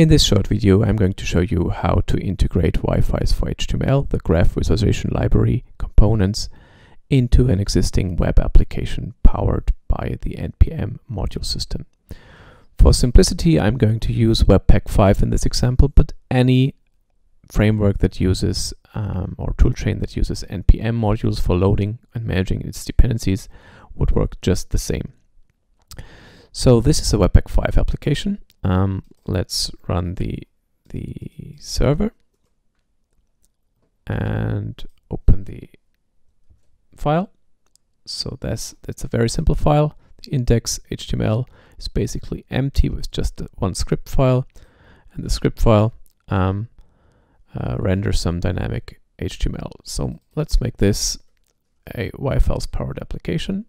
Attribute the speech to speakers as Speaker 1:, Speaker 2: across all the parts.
Speaker 1: In this short video, I'm going to show you how to integrate yFiles for HTML, the graph visualization library components, into an existing web application powered by the NPM module system. For simplicity, I'm going to use Webpack 5 in this example, but any framework that uses um, or toolchain that uses NPM modules for loading and managing its dependencies would work just the same. So this is a Webpack 5 application. Um, let's run the the server and open the file. So that's that's a very simple file. The index HTML is basically empty with just one script file, and the script file um, uh, renders some dynamic HTML. So let's make this a yFiles powered application.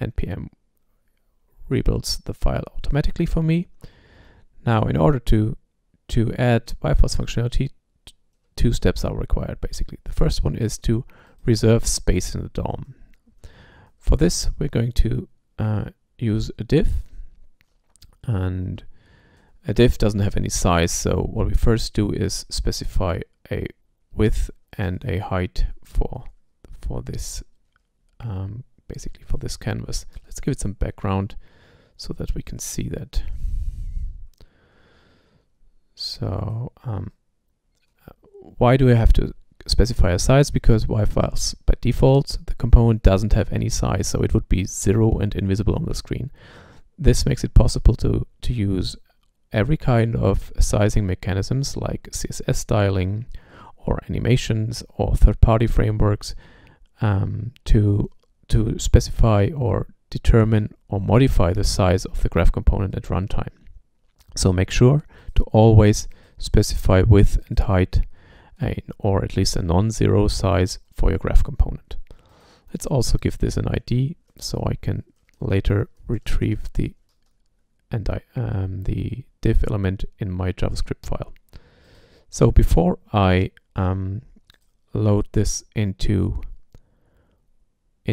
Speaker 1: npm rebuilds the file automatically for me. Now, in order to to add yFiles functionality, two steps are required basically. The first one is to reserve space in the DOM. For this, we're going to uh, use a div, and a div doesn't have any size, so what we first do is specify a width and a height for for this um, basically for this canvas. Let's give it some background so that we can see that. So um, why do I have to specify a size? Because yFiles by default, the component doesn't have any size, so it would be zero and invisible on the screen. This makes it possible to, to use every kind of sizing mechanisms like CSS styling or animations or third-party frameworks um, to to specify or determine or modify the size of the graph component at runtime. So make sure to always specify width and height a, or at least a non-zero size for your graph component. Let's also give this an ID so I can later retrieve the and I, um, the div element in my JavaScript file. So before I um, load this into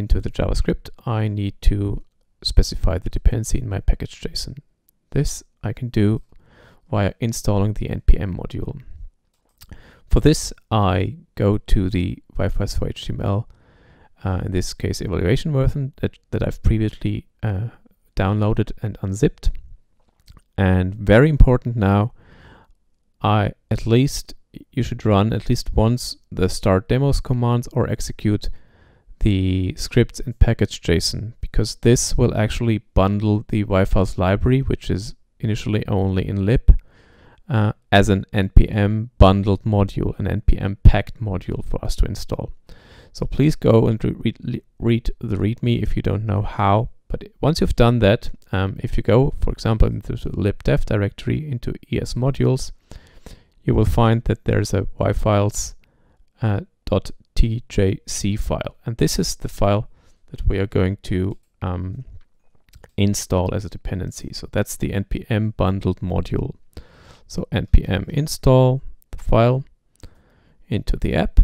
Speaker 1: into the JavaScript, I need to specify the dependency in my package.json. This I can do via installing the npm module. For this, I go to the yFiles for HTML, uh, in this case evaluation version that, that I've previously uh, downloaded and unzipped. And very important now, I at least you should run at least once the start demos commands or execute the scripts in package.json because this will actually bundle the yFiles library, which is initially only in lib, uh, as an npm bundled module, an npm packed module for us to install. So please go and re read the README if you don't know how. But once you've done that, um, if you go, for example, into the libdev directory into ES modules, you will find that there's a yFiles uh, tgz file. And this is the file that we are going to um, install as a dependency. So that's the npm bundled module. So npm install the file into the app.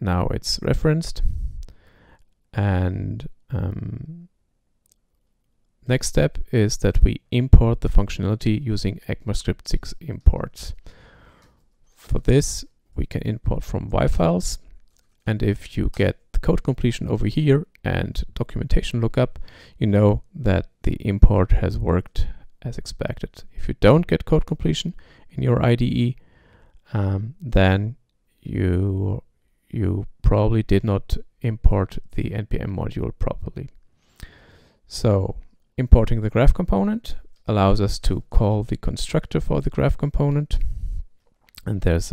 Speaker 1: Now it's referenced. And um, next step is that we import the functionality using ECMAScript 6 imports. For this, we can import from yFiles. And if you get code completion over here and documentation lookup, you know that the import has worked as expected. If you don't get code completion in your IDE, um, then you you probably did not import the npm module properly. So importing the graph component allows us to call the constructor for the graph component. And there's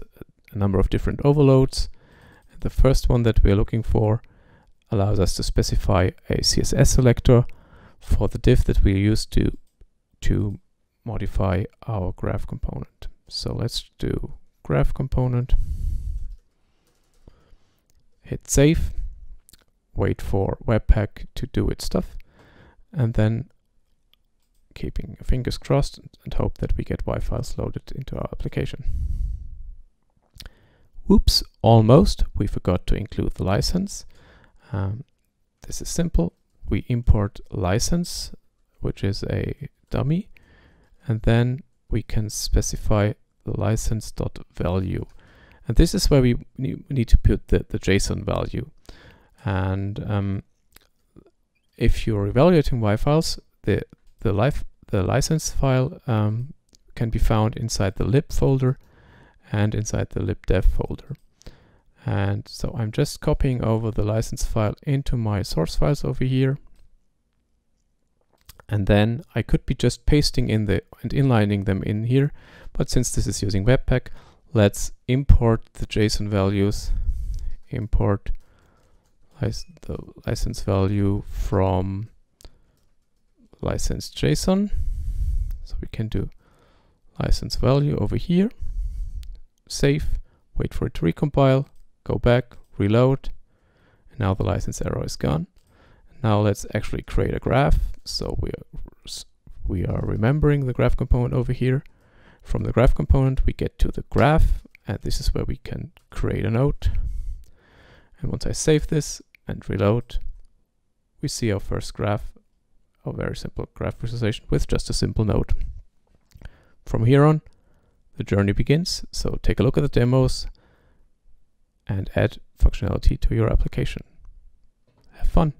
Speaker 1: a number of different overloads. The first one that we're looking for allows us to specify a CSS selector for the div that we use to, to modify our graph component. So let's do graph component, hit save, wait for Webpack to do its stuff, and then keeping fingers crossed and hope that we get yFiles loaded into our application. Oops, almost. We forgot to include the license. Um, this is simple. We import license, which is a dummy, and then we can specify the license.value. And this is where we need to put the, the JSON value. And um, if you're evaluating yFiles, the the life the license file um, can be found inside the lib folder and inside the libdev folder. And so I'm just copying over the license file into my source files over here. And then I could be just pasting in the and inlining them in here. But since this is using Webpack, let's import the JSON values, import the license value from license JSON. So we can do license value over here, save, wait for it to recompile, go back, reload, and now the license error is gone. Now let's actually create a graph. So we are, we are remembering the graph component over here. From the graph component, we get to the graph, and this is where we can create a node. And once I save this and reload, we see our first graph, a very simple graph visualization with just a simple node. From here on, the journey begins. So take a look at the demos and add functionality to your application. Have fun.